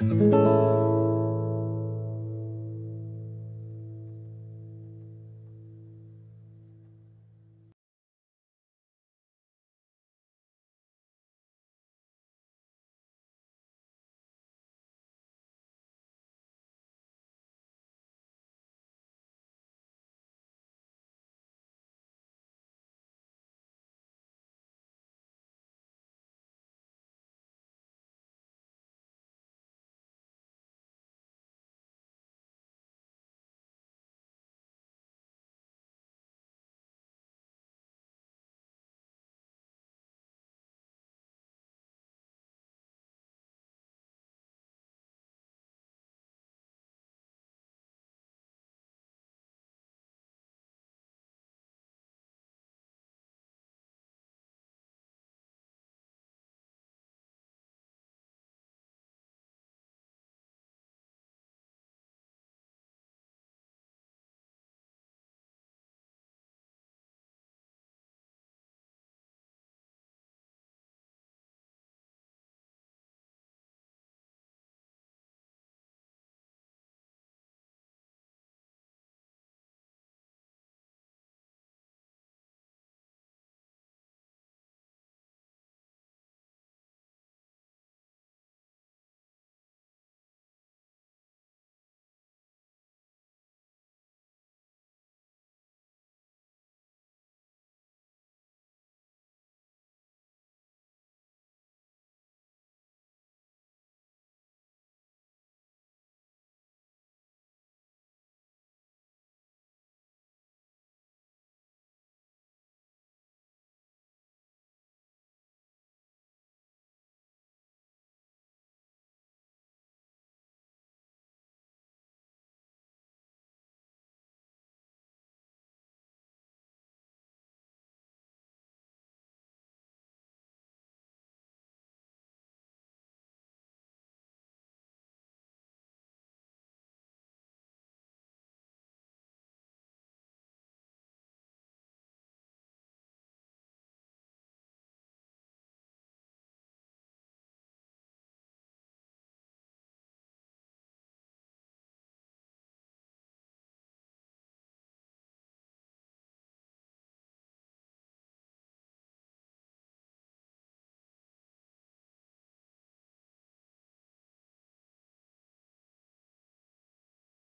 Música